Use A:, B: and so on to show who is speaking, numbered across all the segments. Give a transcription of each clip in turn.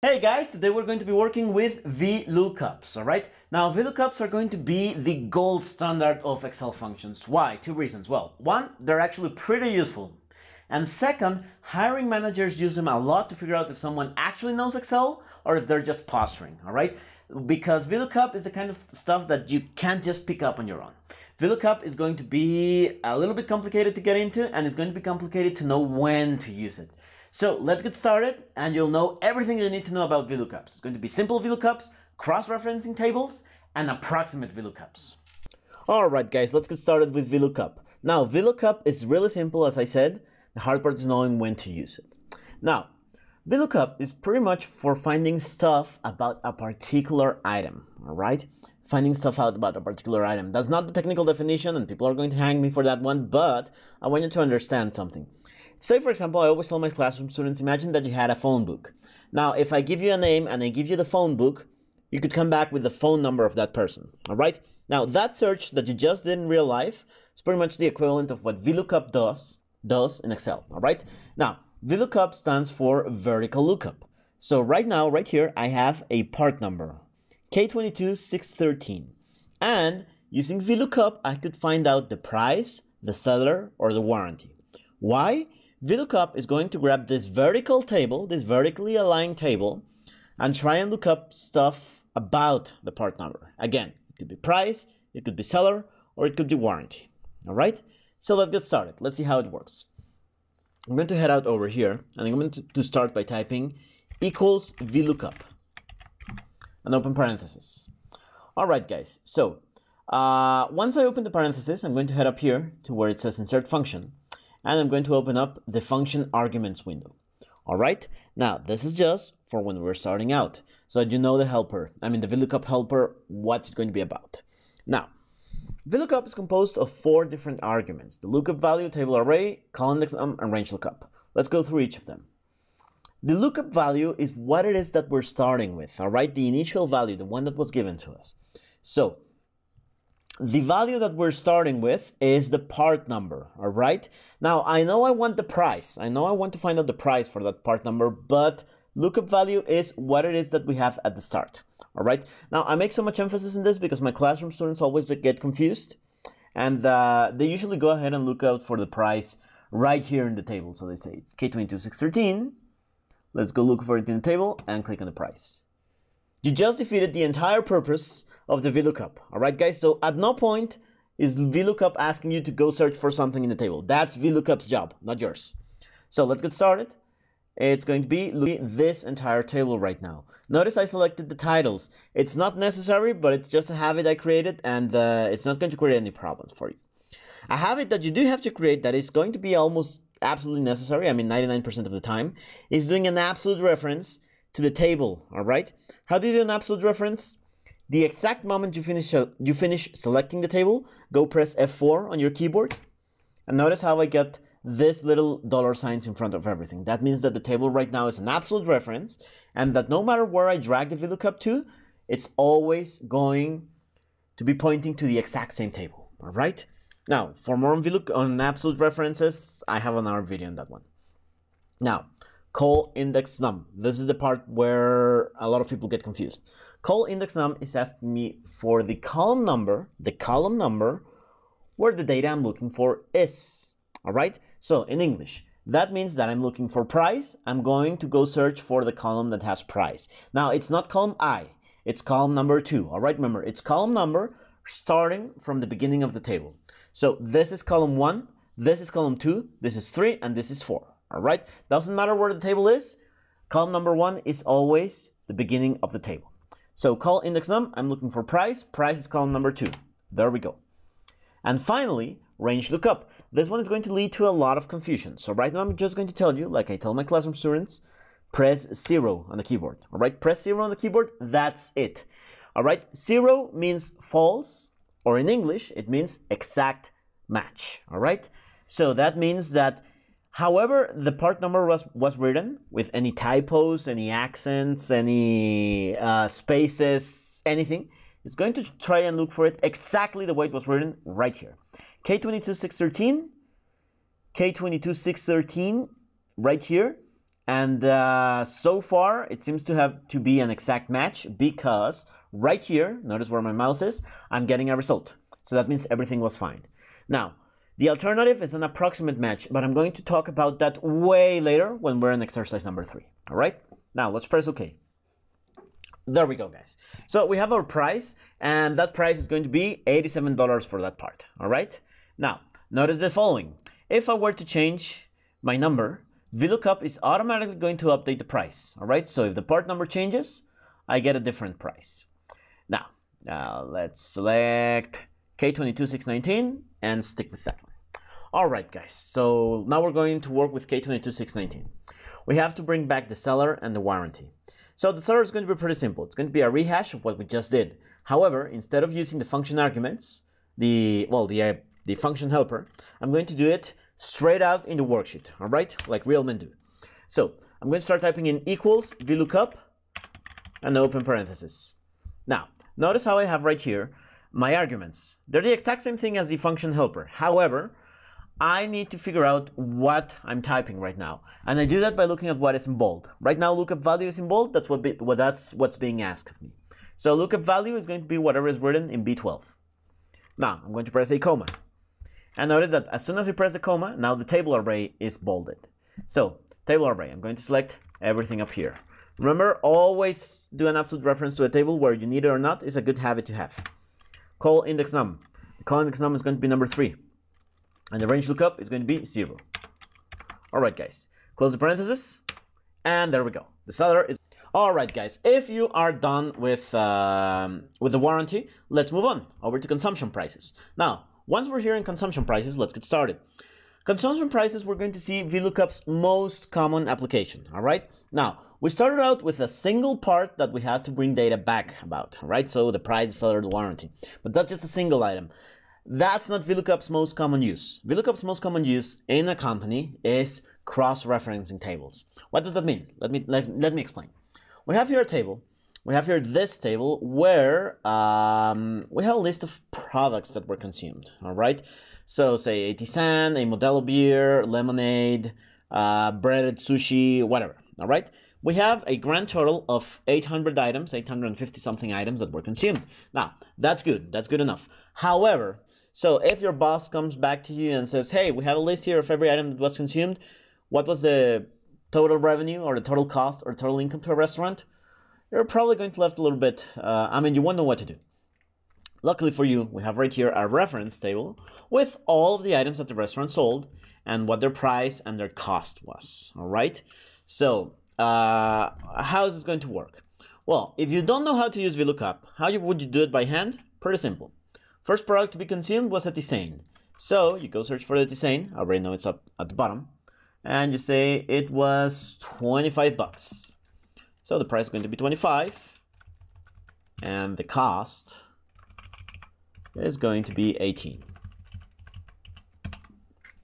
A: Hey guys, today we're going to be working with VLOOKUPs, alright? Now VLOOKUPs are going to be the gold standard of Excel functions. Why? Two reasons. Well, one, they're actually pretty useful. And second, hiring managers use them a lot to figure out if someone actually knows Excel or if they're just posturing, alright? Because VLOOKUP is the kind of stuff that you can't just pick up on your own. VLOOKUP is going to be a little bit complicated to get into and it's going to be complicated to know when to use it. So let's get started and you'll know everything you need to know about VLOOKUPs. It's going to be simple VLOOKUPs, cross-referencing tables, and approximate VLOOKUPs. Alright guys, let's get started with VLOOKUP. Now VLOOKUP is really simple as I said, the hard part is knowing when to use it. Now, VLOOKUP is pretty much for finding stuff about a particular item, alright? Finding stuff out about a particular item. That's not the technical definition and people are going to hang me for that one, but I want you to understand something. Say, for example, I always tell my classroom students, imagine that you had a phone book. Now, if I give you a name and I give you the phone book, you could come back with the phone number of that person, all right? Now, that search that you just did in real life is pretty much the equivalent of what VLOOKUP does, does in Excel, all right? Now, VLOOKUP stands for vertical lookup. So right now, right here, I have a part number, K22613. And using VLOOKUP, I could find out the price, the seller, or the warranty. Why? VLOOKUP is going to grab this vertical table, this vertically aligned table, and try and look up stuff about the part number. Again, it could be price, it could be seller, or it could be warranty. All right? So let's get started. Let's see how it works. I'm going to head out over here, and I'm going to start by typing equals VLOOKUP, and open parenthesis. All right, guys. So uh, once I open the parenthesis, I'm going to head up here to where it says insert function and I'm going to open up the function arguments window. All right, now this is just for when we're starting out. So you know the helper, I mean the VLOOKUP helper, what's going to be about. Now, VLOOKUP is composed of four different arguments, the lookup value, table array, col index num, and range lookup. Let's go through each of them. The lookup value is what it is that we're starting with, all right? The initial value, the one that was given to us. So the value that we're starting with is the part number, all right? Now, I know I want the price. I know I want to find out the price for that part number, but lookup value is what it is that we have at the start, all right? Now, I make so much emphasis in this because my classroom students always get confused, and uh, they usually go ahead and look out for the price right here in the table. So they say it's K22613. Let's go look for it in the table and click on the price. You just defeated the entire purpose of the VLOOKUP. All right, guys? So at no point is VLOOKUP asking you to go search for something in the table. That's VLOOKUP's job, not yours. So let's get started. It's going to be this entire table right now. Notice I selected the titles. It's not necessary, but it's just a habit I created and uh, it's not going to create any problems for you. A habit that you do have to create that is going to be almost absolutely necessary, I mean 99% of the time, is doing an absolute reference to the table, all right? How do you do an absolute reference? The exact moment you finish, uh, you finish selecting the table, go press F4 on your keyboard. And notice how I get this little dollar signs in front of everything. That means that the table right now is an absolute reference and that no matter where I drag the VLOOKUP to, it's always going to be pointing to the exact same table, all right? Now, for more on VLOOKUP on absolute references, I have another video on that one. Now, col index num. This is the part where a lot of people get confused. Col index num is asking me for the column number, the column number where the data I'm looking for is. All right. So in English, that means that I'm looking for price. I'm going to go search for the column that has price. Now it's not column I, it's column number two. All right. Remember, it's column number starting from the beginning of the table. So this is column one, this is column two, this is three, and this is four. All right, doesn't matter where the table is. Column number one is always the beginning of the table. So col index num, I'm looking for price. Price is column number two. There we go. And finally, range lookup. This one is going to lead to a lot of confusion. So right now I'm just going to tell you, like I tell my classroom students, press zero on the keyboard. All right, press zero on the keyboard. That's it. All right, zero means false, or in English, it means exact match. All right, so that means that However, the part number was, was written with any typos, any accents, any uh, spaces, anything. It's going to try and look for it exactly the way it was written right here. K22613, K22613 right here, And uh, so far, it seems to have to be an exact match because right here, notice where my mouse is, I'm getting a result. So that means everything was fine. Now, the alternative is an approximate match, but I'm going to talk about that way later when we're in exercise number three. All right? Now, let's press OK. There we go, guys. So we have our price, and that price is going to be $87 for that part. All right? Now, notice the following. If I were to change my number, VLOOKUP is automatically going to update the price. All right? So if the part number changes, I get a different price. Now, uh, let's select K22619 and stick with that one. All right, guys. So now we're going to work with K22619. We have to bring back the seller and the warranty. So the seller is going to be pretty simple. It's going to be a rehash of what we just did. However, instead of using the function arguments, the well, the uh, the function helper, I'm going to do it straight out in the worksheet. All right, like real men do. So I'm going to start typing in equals VLOOKUP and open parenthesis. Now, notice how I have right here my arguments. They're the exact same thing as the function helper. However, I need to figure out what I'm typing right now. And I do that by looking at what is in bold. Right now, lookup value is in bold. That's what be, well, that's what's being asked of me. So lookup value is going to be whatever is written in B12. Now, I'm going to press a comma. And notice that as soon as you press the comma, now the table array is bolded. So, table array, I'm going to select everything up here. Remember, always do an absolute reference to a table where you need it or not is a good habit to have. Col index num. Col index num is going to be number 3. And the range lookup is going to be 0. Alright guys, close the parenthesis. And there we go. The seller is... Alright guys, if you are done with, um, with the warranty, let's move on over to consumption prices. Now, once we're here in consumption prices, let's get started. Consumption prices, we're going to see VLOOKUP's most common application, all right? Now, we started out with a single part that we had to bring data back about, right? So the price, seller, the warranty. But that's just a single item. That's not VLOOKUP's most common use. VLOOKUP's most common use in a company is cross-referencing tables. What does that mean? Let me, let, let me explain. We have here a table. We have here this table where um, we have a list of products that were consumed, all right? So say a tisane, a Modelo beer, lemonade, uh, breaded sushi, whatever. All right. We have a grand total of 800 items, 850 something items that were consumed. Now, that's good. That's good enough. However, so if your boss comes back to you and says, hey, we have a list here of every item that was consumed, what was the total revenue or the total cost or total income to a restaurant? You're probably going to left a little bit, uh, I mean, you won't know what to do. Luckily for you, we have right here a reference table with all of the items that the restaurant sold and what their price and their cost was. All right. So uh, how is this going to work? Well, if you don't know how to use VLOOKUP, how would you do it by hand? Pretty simple. First product to be consumed was a tisane. So you go search for the tisane. I already know it's up at the bottom. And you say it was 25 bucks. So the price is going to be 25. And the cost is going to be 18.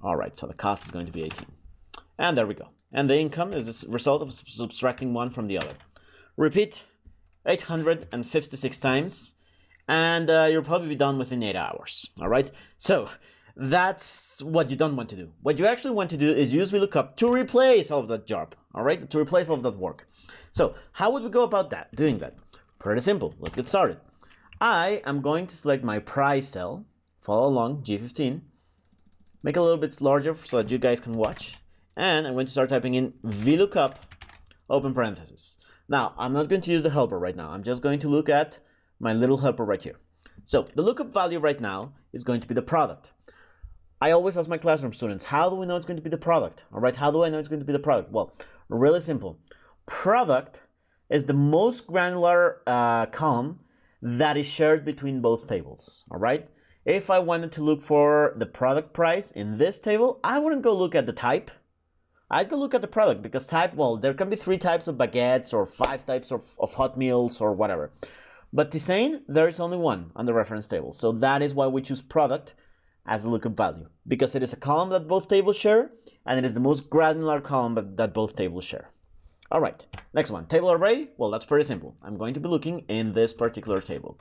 A: All right, so the cost is going to be 18. And there we go. And the income is the result of subtracting one from the other. Repeat 856 times, and uh, you'll probably be done within 8 hours. All right, so that's what you don't want to do. What you actually want to do is use VLOOKUP to replace all of that job, all right, to replace all of that work. So how would we go about that, doing that? Pretty simple. Let's get started. I am going to select my price cell, follow along, G15, make a little bit larger so that you guys can watch, and I'm going to start typing in VLOOKUP, open parenthesis. Now, I'm not going to use the helper right now. I'm just going to look at my little helper right here. So the lookup value right now is going to be the product. I always ask my classroom students, how do we know it's going to be the product? All right, how do I know it's going to be the product? Well, really simple. Product is the most granular uh, column that is shared between both tables, all right? If I wanted to look for the product price in this table, I wouldn't go look at the type. I'd go look at the product because type, well, there can be three types of baguettes or five types of, of hot meals or whatever. But Tisane, there is only one on the reference table. So that is why we choose product as a lookup value because it is a column that both tables share and it is the most granular column that both tables share. All right, next one, table array. Well, that's pretty simple. I'm going to be looking in this particular table.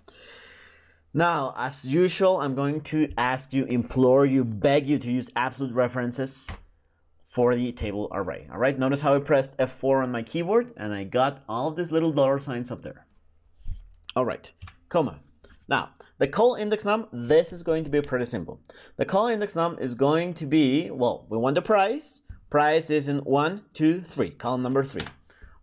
A: Now, as usual, I'm going to ask you, implore you, beg you to use absolute references for the table array. All right, notice how I pressed F4 on my keyboard and I got all these little dollar signs up there. All right, comma. Now, the col index num, this is going to be pretty simple. The col index num is going to be, well, we want the price. Price is in one, two, three, column number three.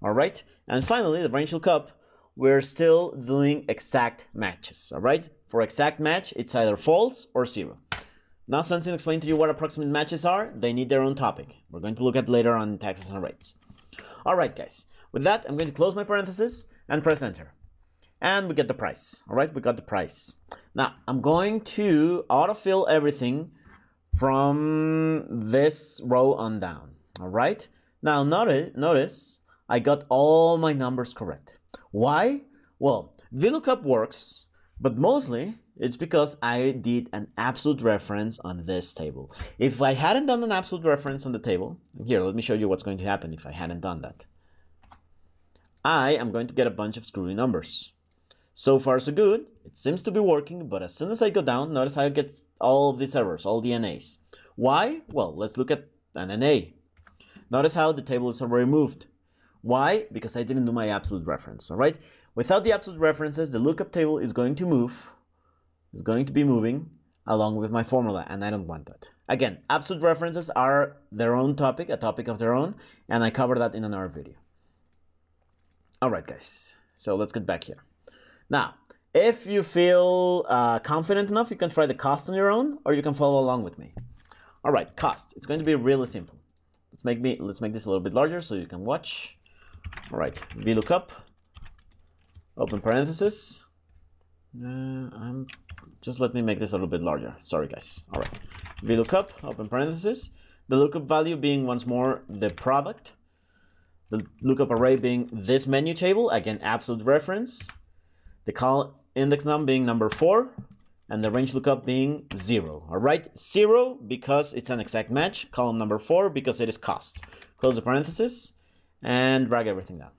A: All right, and finally, the range lookup, we're still doing exact matches. All right, for exact match, it's either false or zero. Now Sensin explained to you what approximate matches are. They need their own topic. We're going to look at later on taxes and rates. All right, guys. With that, I'm going to close my parenthesis and press enter. And we get the price. All right, we got the price. Now, I'm going to autofill everything from this row on down. All right. Now, notice, notice I got all my numbers correct. Why? Well, VLOOKUP works, but mostly it's because I did an absolute reference on this table. If I hadn't done an absolute reference on the table, here, let me show you what's going to happen if I hadn't done that. I am going to get a bunch of screwy numbers. So far, so good. It seems to be working, but as soon as I go down, notice how it gets all of these errors, all the NAs. Why? Well, let's look at an NA. Notice how the table is already moved. Why? Because I didn't do my absolute reference, all right? Without the absolute references, the lookup table is going to move is going to be moving along with my formula and I don't want that. Again, absolute references are their own topic, a topic of their own, and I cover that in another video. All right, guys, so let's get back here. Now, if you feel uh, confident enough, you can try the cost on your own or you can follow along with me. All right, cost. It's going to be really simple. Let's make me let's make this a little bit larger so you can watch. All right, VLOOKUP, open parenthesis. Uh, I'm just let me make this a little bit larger. Sorry, guys. All right. VLOOKUP, open parenthesis. The lookup value being once more the product. The lookup array being this menu table, again, absolute reference. The col index num being number four, and the range lookup being zero. All right, zero because it's an exact match. Column number four because it is cost. Close the parenthesis and drag everything down.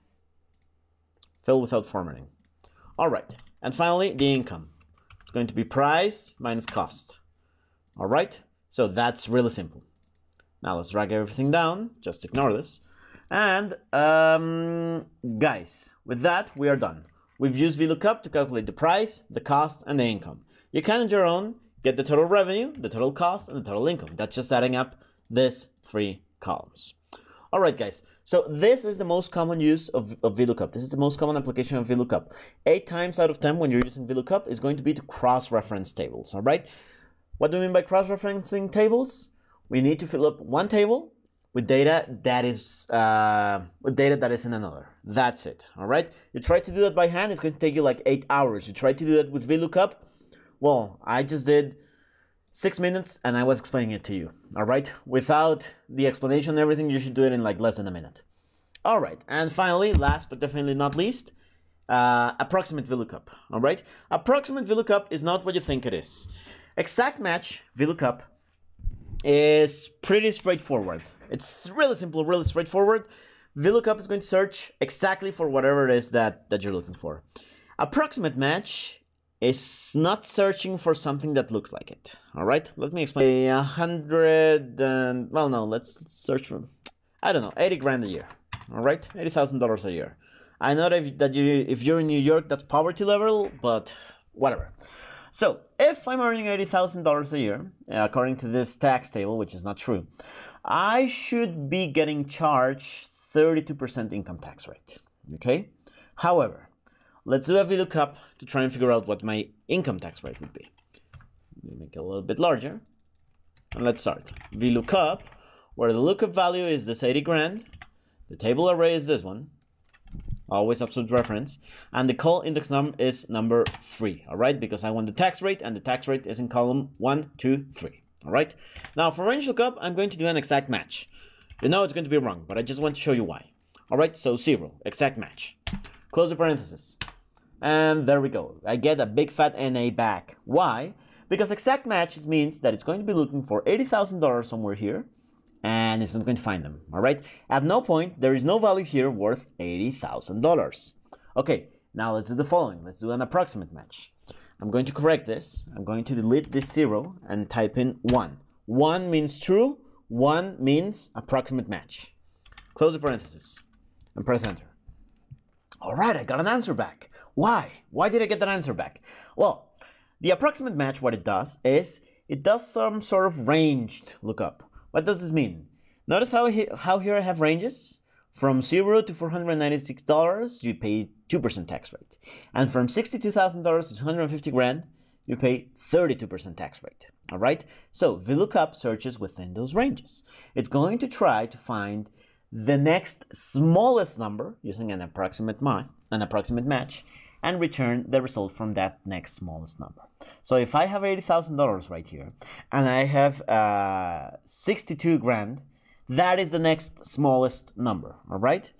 A: Fill without formatting. All right, and finally, the income It's going to be price minus cost. All right, so that's really simple. Now let's drag everything down, just ignore this. And um, guys, with that, we are done. We've used VLOOKUP to calculate the price, the cost, and the income. You can on your own get the total revenue, the total cost, and the total income. That's just adding up these three columns. All right, guys. So this is the most common use of, of VLOOKUP. This is the most common application of VLOOKUP. Eight times out of 10 when you're using VLOOKUP is going to be to cross-reference tables, all right? What do we mean by cross-referencing tables? We need to fill up one table with data that is uh, with data that is in another. That's it, all right? You try to do that by hand, it's going to take you like eight hours. You try to do that with VLOOKUP, well, I just did six minutes and I was explaining it to you. All right. Without the explanation and everything, you should do it in like less than a minute. All right. And finally, last but definitely not least, uh, approximate VLOOKUP. All right. Approximate VLOOKUP is not what you think it is. Exact match VLOOKUP is pretty straightforward. It's really simple, really straightforward. VLOOKUP is going to search exactly for whatever it is that, that you're looking for. Approximate match is not searching for something that looks like it. All right, let me explain. A hundred and well, no, let's search for I don't know, eighty grand a year. All right, eighty thousand dollars a year. I know that, if, that you if you're in New York, that's poverty level, but whatever. So if I'm earning eighty thousand dollars a year, according to this tax table, which is not true, I should be getting charged thirty-two percent income tax rate. Okay. However, Let's do a VLOOKUP to try and figure out what my income tax rate would be. Let me make it a little bit larger. And let's start. VLOOKUP, where the lookup value is this 80 grand. The table array is this one. Always absolute reference. And the col index num is number 3, all right? Because I want the tax rate, and the tax rate is in column 1, 2, 3, all right? Now, for range lookup, I'm going to do an exact match. You know it's going to be wrong, but I just want to show you why. All right, so 0, exact match. Close the parenthesis. And there we go. I get a big fat NA back. Why? Because exact match means that it's going to be looking for $80,000 somewhere here and it's not going to find them, all right? At no point, there is no value here worth $80,000. Okay, now let's do the following. Let's do an approximate match. I'm going to correct this. I'm going to delete this zero and type in one. One means true, one means approximate match. Close the parenthesis and press enter. All right, I got an answer back. Why? Why did I get that answer back? Well, the approximate match, what it does is it does some sort of ranged lookup. What does this mean? Notice how, he, how here I have ranges. From 0 to $496, you pay 2% tax rate. And from $62,000 to 250 grand, you pay 32% tax rate. All right? So VLOOKUP searches within those ranges. It's going to try to find the next smallest number using an approximate match, an approximate match, and return the result from that next smallest number. So if I have $80,000 right here and I have uh, 62 grand, that is the next smallest number, all right?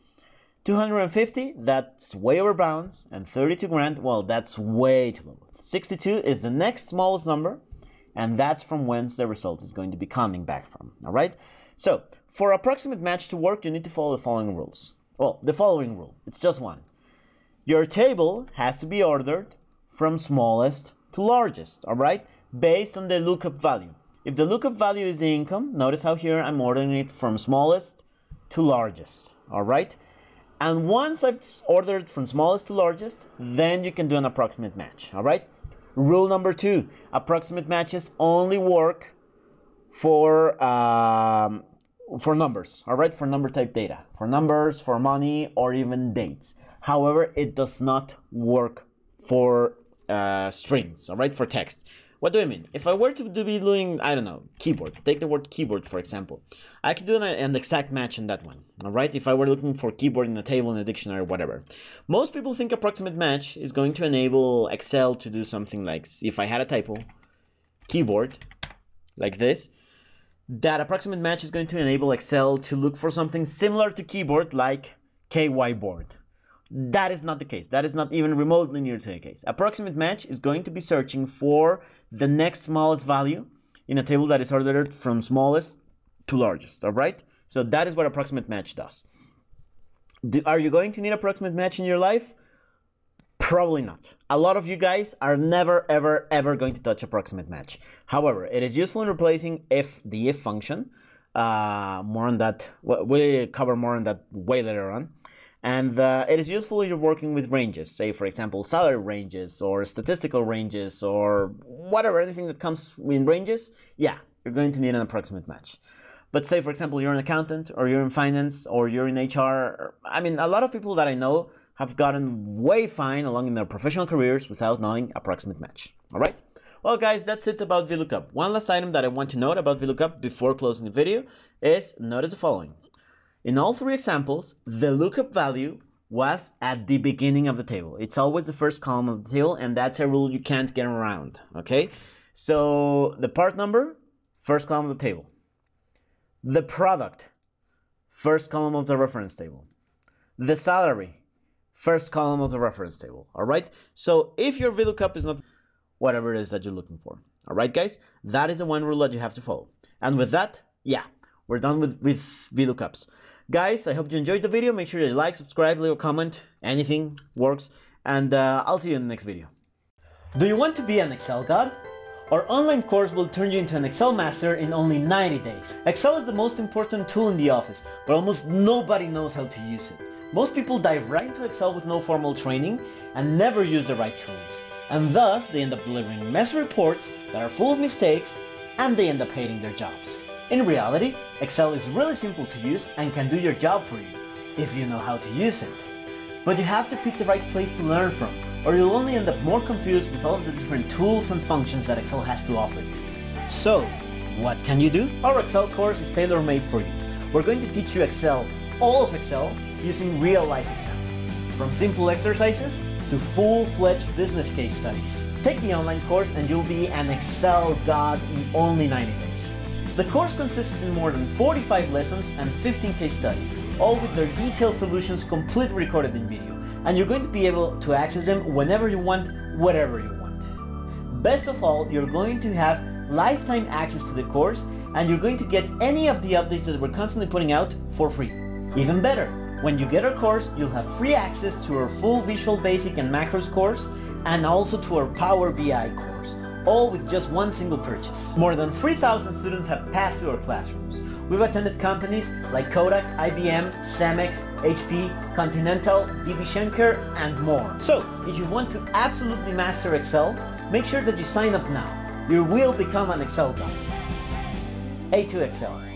A: 250, that's way over bounds, and 32 grand, well, that's way too low. 62 is the next smallest number, and that's from whence the result is going to be coming back from, all right? So, for approximate match to work, you need to follow the following rules. Well, the following rule, it's just one. Your table has to be ordered from smallest to largest, all right? Based on the lookup value. If the lookup value is the income, notice how here I'm ordering it from smallest to largest, all right? And once I've ordered from smallest to largest, then you can do an approximate match, all right? Rule number two, approximate matches only work for, um, for numbers, all right? For number type data, for numbers, for money, or even dates. However, it does not work for uh, strings, all right? For text. What do I mean? If I were to, be doing, I don't know, keyboard, take the word keyboard for example, I could do an, an exact match on that one, all right? If I were looking for keyboard in a table, in a dictionary, whatever. Most people think approximate match is going to enable Excel to do something like, if I had a typo, keyboard, like this, that approximate match is going to enable Excel to look for something similar to keyboard like KY board. That is not the case. That is not even remotely near to the case. Approximate match is going to be searching for the next smallest value in a table that is ordered from smallest to largest, all right? So that is what approximate match does. Do, are you going to need approximate match in your life? Probably not. A lot of you guys are never, ever, ever going to touch approximate match. However, it is useful in replacing if the if function. Uh, more on that, we'll cover more on that way later on. And uh, it is useful if you're working with ranges, say, for example, salary ranges or statistical ranges or whatever, anything that comes in ranges. Yeah, you're going to need an approximate match. But say, for example, you're an accountant or you're in finance or you're in HR. I mean, a lot of people that I know have gotten way fine along in their professional careers without knowing approximate match. All right? Well, guys, that's it about VLOOKUP. One last item that I want to note about VLOOKUP before closing the video is notice the following. In all three examples, the lookup value was at the beginning of the table. It's always the first column of the table, and that's a rule you can't get around, okay? So the part number, first column of the table. The product, first column of the reference table. The salary, first column of the reference table, all right? So if your VLOOKUP is not whatever it is that you're looking for, all right, guys? That is the one rule that you have to follow. And with that, yeah, we're done with, with VLOOKUPs. Guys, I hope you enjoyed the video. Make sure you like, subscribe, leave a comment. Anything works. And uh, I'll see you in the next video. Do you want to be an Excel god? Our online course will turn you into an Excel master in only 90 days. Excel is the most important tool in the office, but almost nobody knows how to use it. Most people dive right into Excel with no formal training and never use the right tools. And thus, they end up delivering mess reports that are full of mistakes and they end up hating their jobs. In reality, Excel is really simple to use and can do your job for you, if you know how to use it. But you have to pick the right place to learn from, or you'll only end up more confused with all of the different tools and functions that Excel has to offer you. So, what can you do? Our Excel course is tailor-made for you. We're going to teach you Excel, all of Excel, using real-life examples. From simple exercises to full-fledged business case studies. Take the online course and you'll be an Excel god in only 90 days. The course consists in more than 45 lessons and 15 case studies, all with their detailed solutions completely recorded in video, and you're going to be able to access them whenever you want, whatever you want. Best of all, you're going to have lifetime access to the course, and you're going to get any of the updates that we're constantly putting out for free. Even better, when you get our course, you'll have free access to our full Visual Basic and Macros course, and also to our Power BI course all with just one single purchase. More than 3,000 students have passed through our classrooms. We've attended companies like Kodak, IBM, Cemex, HP, Continental, DB Schenker, and more. So, if you want to absolutely master Excel, make sure that you sign up now. You will become an Excel guy. A2 Excel.